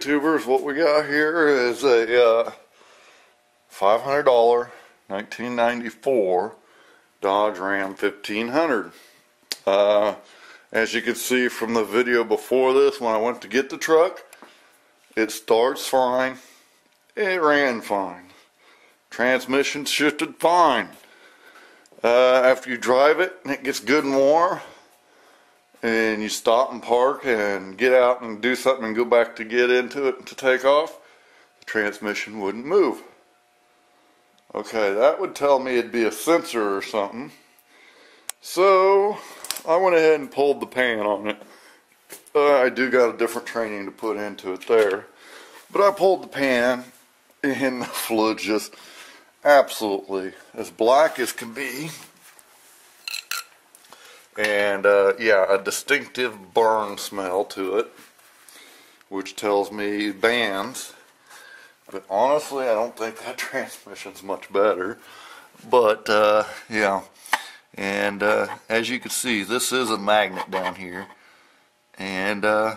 YouTubers, what we got here is a uh, $500 1994 Dodge Ram 1500. Uh, as you can see from the video before this, when I went to get the truck, it starts fine. It ran fine. Transmission shifted fine. Uh, after you drive it and it gets good and warm, and you stop and park and get out and do something and go back to get into it to take off, the transmission wouldn't move. Okay, that would tell me it'd be a sensor or something. So I went ahead and pulled the pan on it. Uh, I do got a different tranny to put into it there. But I pulled the pan and the fluid just absolutely as black as can be and uh, yeah, a distinctive burn smell to it, which tells me bands. But honestly, I don't think that transmission's much better. But uh, yeah, and uh, as you can see, this is a magnet down here, and uh,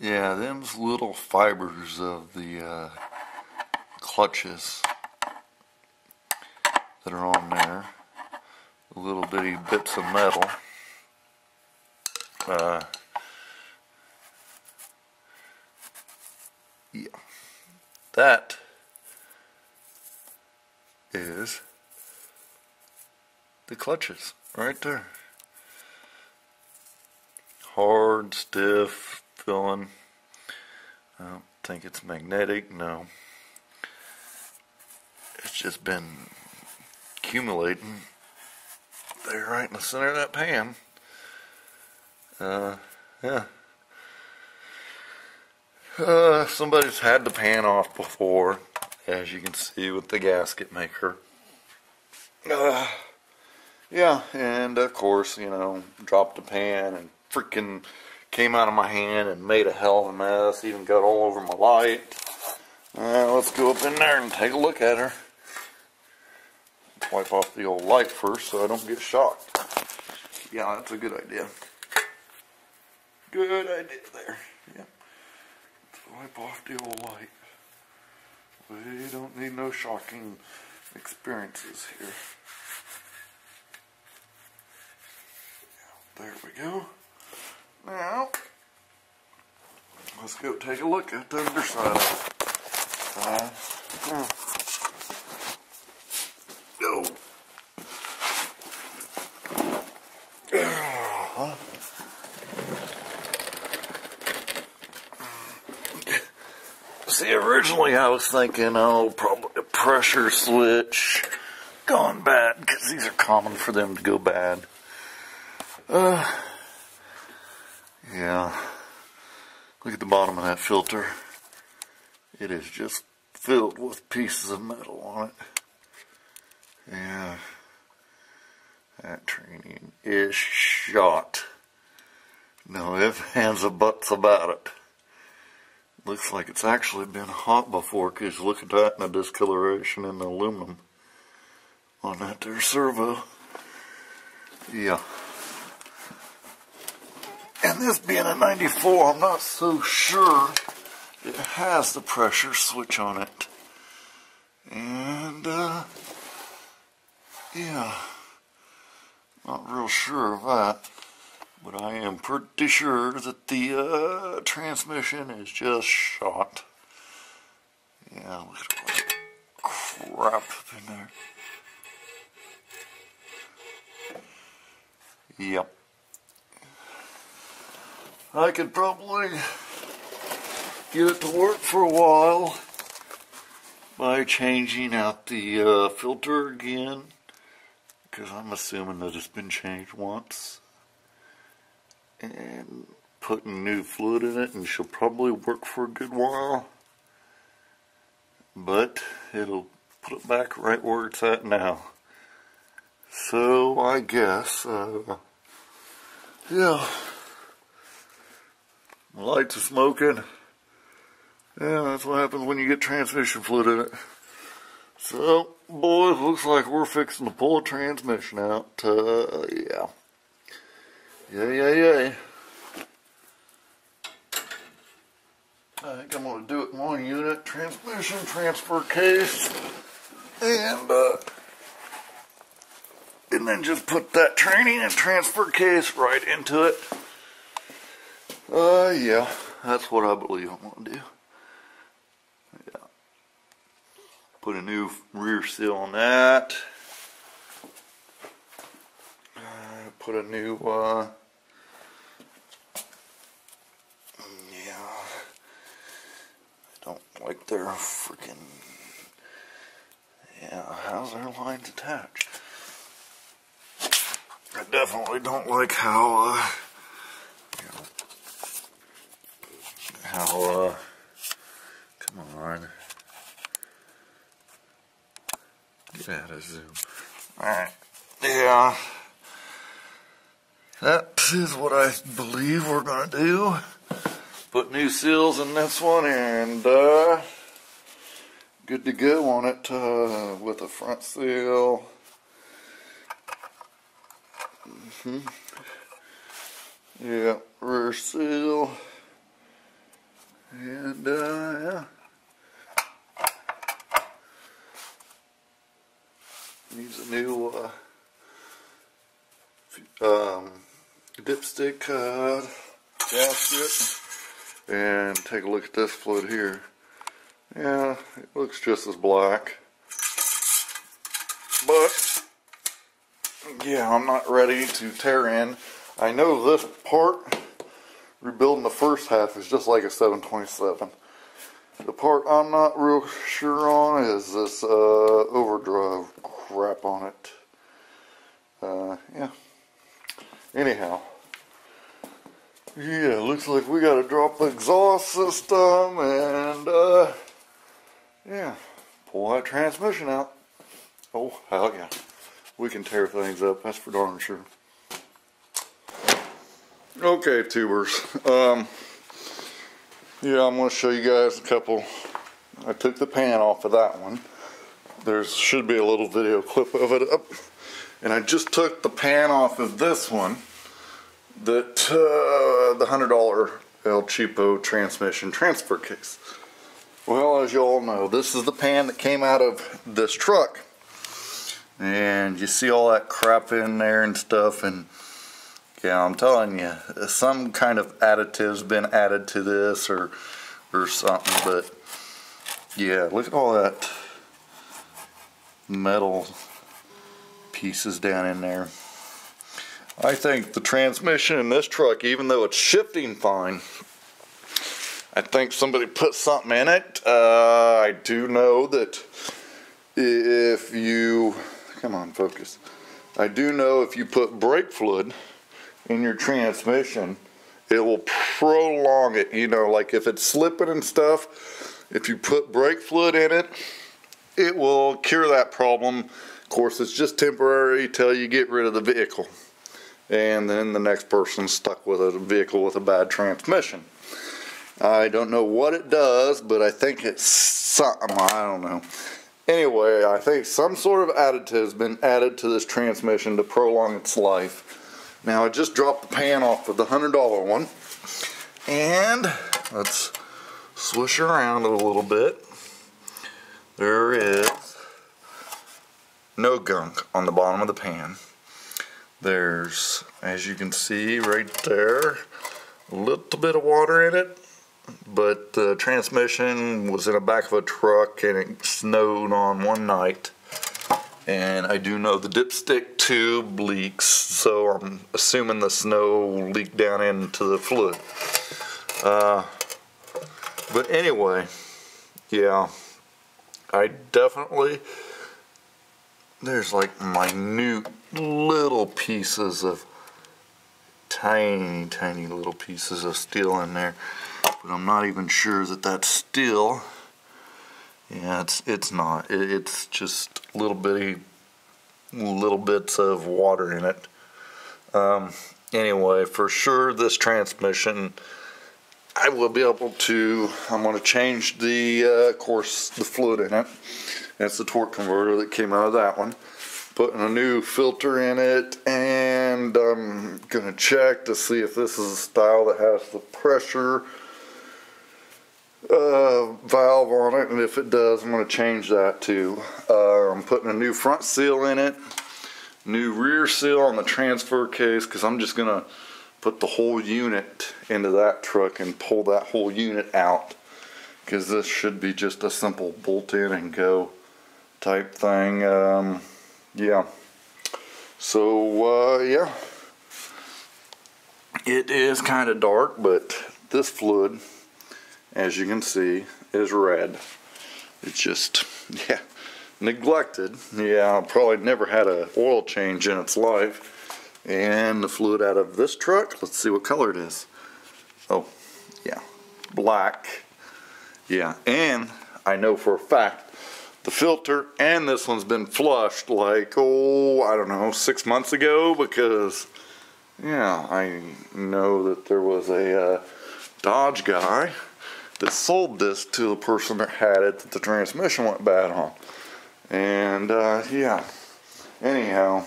yeah, them's little fibers of the uh, clutches that are on there little bitty bits of metal. Uh, yeah, that is the clutches right there. Hard, stiff, filling. I don't think it's magnetic, no. It's just been accumulating there right in the center of that pan. Uh, yeah. Uh, somebody's had the pan off before, as you can see with the gasket maker. Uh, yeah, and of course, you know, dropped the pan and freaking came out of my hand and made a hell of a mess, even got all over my light. Uh, let's go up in there and take a look at her wipe off the old light first so I don't get shocked. Yeah, that's a good idea. Good idea there. Yeah. Wipe off the old light. We don't need no shocking experiences here. There we go. Now, let's go take a look at the underside. Uh, hmm. See, originally I was thinking, oh, probably a pressure switch gone bad, because these are common for them to go bad. Uh, yeah. Look at the bottom of that filter. It is just filled with pieces of metal on it. Yeah. That tranny is shot. No ifs, hands, or buts about it. Looks like it's actually been hot before because look at that and the discoloration in the aluminum on that there servo. Yeah. And this being a 94, I'm not so sure it has the pressure switch on it. And, uh, yeah, not real sure of that. But I am pretty sure that the uh, transmission is just shot. Yeah, look at all that crap in there. Yep. I could probably get it to work for a while by changing out the uh, filter again because I'm assuming that it's been changed once and putting new fluid in it and she'll probably work for a good while. But it'll put it back right where it's at now. So I guess uh, yeah. Lights are smoking. Yeah that's what happens when you get transmission fluid in it. So boys looks like we're fixing to pull a transmission out uh, yeah yeah, yeah, yeah. I think I'm going to do it in one unit, transmission, transfer case, and uh, and then just put that tranny and transfer case right into it. Uh, yeah, that's what I believe I'm going to do. Yeah. Put a new rear seal on that. Uh, put a new, uh, yeah, I don't like their freaking, yeah, how's their lines attached? I definitely don't like how, uh, how, uh, come on. Get out of zoom. Alright. Yeah. That is what I believe we're gonna do. Put new seals in this one and, uh, good to go on it, uh, with a front seal. Mm hmm Yeah, rear seal. And, uh, yeah. Needs a new, uh, um, dipstick, uh, gasket. And take a look at this fluid here. Yeah, it looks just as black. But, yeah, I'm not ready to tear in. I know this part rebuilding the first half is just like a 727. The part I'm not real sure on is this uh, overdrive crap on it. Uh, yeah. Anyhow. Yeah, looks like we gotta drop the exhaust system and, uh, yeah, pull that transmission out. Oh, hell yeah. We can tear things up, that's for darn sure. Okay, tubers. Um, yeah, I'm to show you guys a couple. I took the pan off of that one. There should be a little video clip of it up. And I just took the pan off of this one. That uh, the $100 El Cheapo transmission transfer case. Well, as you all know, this is the pan that came out of this truck. And you see all that crap in there and stuff. And yeah, I'm telling you, some kind of additive's been added to this or or something, but yeah, look at all that metal pieces down in there. I think the transmission in this truck, even though it's shifting fine, I think somebody put something in it. Uh, I do know that if you, come on, focus. I do know if you put brake fluid in your transmission, it will prolong it. You know, like if it's slipping and stuff, if you put brake fluid in it, it will cure that problem. Of course, it's just temporary till you get rid of the vehicle. And then the next person stuck with a vehicle with a bad transmission. I don't know what it does, but I think it's something, I don't know. Anyway, I think some sort of additive has been added to this transmission to prolong its life. Now I just dropped the pan off of the $100 one. And let's swish around it a little bit. There is no gunk on the bottom of the pan. There's, as you can see right there, a little bit of water in it. But the transmission was in the back of a truck and it snowed on one night and I do know the dipstick tube leaks, so I'm assuming the snow leaked down into the fluid. Uh, but anyway, yeah, I definitely, there's like minute little pieces of tiny, tiny little pieces of steel in there, but I'm not even sure that that's steel. Yeah, it's it's not. It, it's just little bitty, little bits of water in it. Um, anyway, for sure, this transmission, I will be able to. I'm going to change the, uh, of course, the fluid in it. That's the torque converter that came out of that one. Putting a new filter in it, and I'm to check to see if this is a style that has the pressure uh, valve on it, and if it does, I'm going to change that too. Uh, I'm putting a new front seal in it, new rear seal on the transfer case, because I'm just going to put the whole unit into that truck and pull that whole unit out, because this should be just a simple bolt in and go type thing. Um, yeah. So, uh, yeah. It is kind of dark, but this fluid as you can see, is red. It's just, yeah, neglected. Yeah, probably never had a oil change in its life. And the fluid out of this truck, let's see what color it is. Oh, yeah, black. Yeah, and I know for a fact the filter and this one's been flushed like, oh, I don't know, six months ago because, yeah, I know that there was a uh, Dodge guy that sold this to the person that had it that the transmission went bad on. And uh, yeah, anyhow,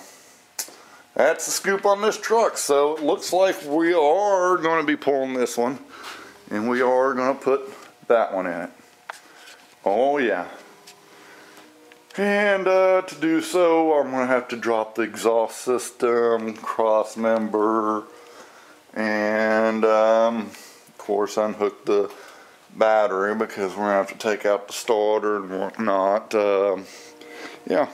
that's the scoop on this truck. So it looks like we are going to be pulling this one, and we are going to put that one in it. Oh yeah. And uh, to do so, I'm going to have to drop the exhaust system, cross member, and um, of course unhook the battery because we're going to have to take out the starter and whatnot. Uh, yeah.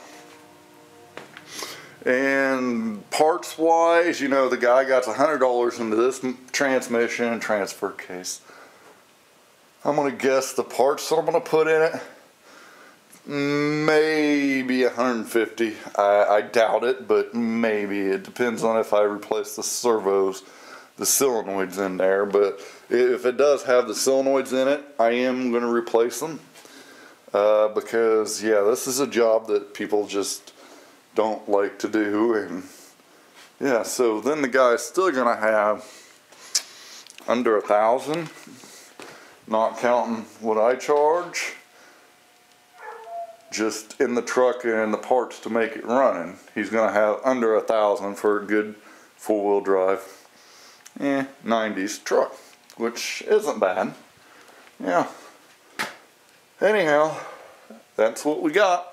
And parts wise, you know, the guy got $100 into this transmission and transfer case. I'm going to guess the parts that I'm going to put in it, maybe 150. I, I doubt it, but maybe. It depends on if I replace the servos the solenoids in there, but if it does have the solenoids in it, I am going to replace them uh, because yeah, this is a job that people just don't like to do, and yeah, so then the guy's still going to have under a thousand, not counting what I charge. Just in the truck and the parts to make it running, he's going to have under a thousand for a good four-wheel drive eh, 90s truck, which isn't bad. Yeah. Anyhow, that's what we got.